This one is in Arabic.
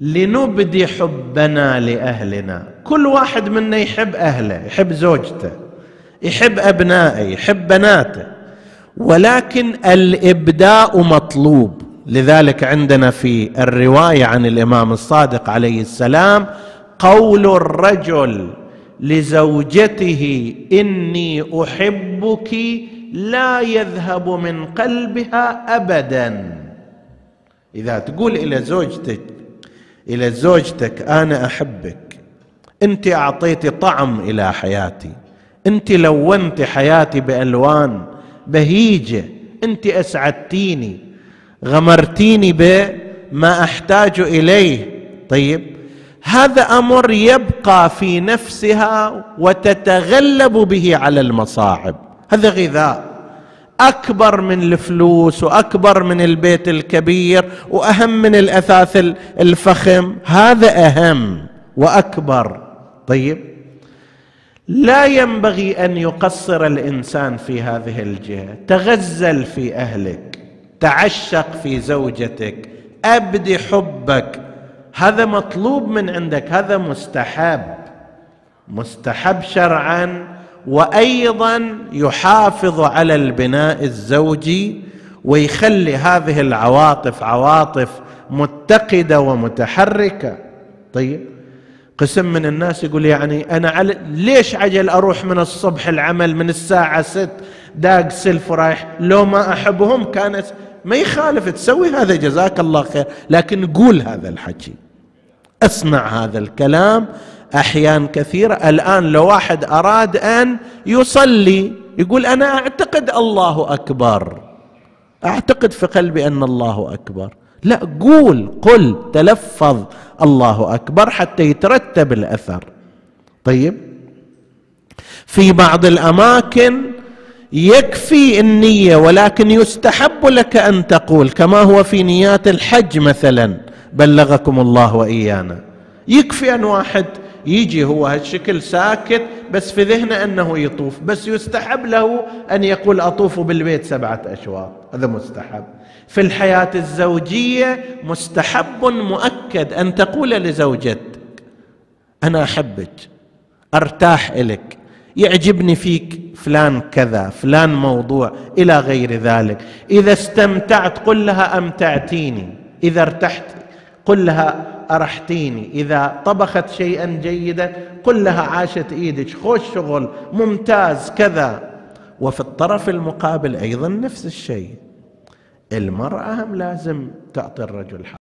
لنبدي حبنا لأهلنا. كل واحد منا يحب أهله يحب زوجته يحب أبنائه يحب بناته. ولكن الإبداء مطلوب. لذلك عندنا في الرواية عن الإمام الصادق عليه السلام قول الرجل لزوجته إني أحبك لا يذهب من قلبها ابدا. إذا تقول إلى زوجتك إلى زوجتك أنا أحبك. أنت أعطيتي طعم إلى حياتي. أنت لونت حياتي بألوان بهيجة. أنت أسعدتيني غمرتيني بما أحتاج إليه. طيب هذا أمر يبقى في نفسها وتتغلب به على المصاعب. هذا غذاء. أكبر من الفلوس وأكبر من البيت الكبير وأهم من الأثاث الفخم. هذا أهم وأكبر. طيب. لا ينبغي أن يقصر الإنسان في هذه الجهة. تغزل في أهلك. تعشق في زوجتك. أبدي حبك. هذا مطلوب من عندك. هذا مستحب. مستحب شرعا وأيضا يحافظ على البناء الزوجي ويخلي هذه العواطف عواطف متقدة ومتحركة. طيب قسم من الناس يقول يعني أنا على ليش عجل أروح من الصبح العمل من الساعة ست داق سلف ورايح لو ما أحبهم كانت ما يخالف تسوي هذا جزاك الله خير. لكن قول هذا الحكي اسمع هذا الكلام أحيان كثيرة. الآن لو واحد أراد أن يصلي يقول أنا أعتقد الله أكبر. أعتقد في قلبي أن الله أكبر. لا قول قل تلفظ الله أكبر حتى يترتب الأثر. طيب؟ في بعض الأماكن يكفي النية ولكن يستحب لك أن تقول كما هو في نيات الحج مثلا بلغكم الله وإيانا. يكفي أن واحد يجي هو هالشكل ساكت بس في ذهنه أنه يطوف بس يستحب له أن يقول اطوف بالبيت سبعة أشواط هذا مستحب. في الحياة الزوجية مستحب مؤكد أن تقول لزوجتك أنا أحبك أرتاح إلك يعجبني فيك فلان كذا فلان موضوع إلى غير ذلك. إذا استمتعت قل لها أمتعتيني إذا ارتحت قل لها أرحتيني. إذا طبخت شيئا جيدا قل لها عاشت إيدك خوش شغل ممتاز كذا. وفي الطرف المقابل أيضا نفس الشيء. المرأة هم لازم تعطي الرجل حق.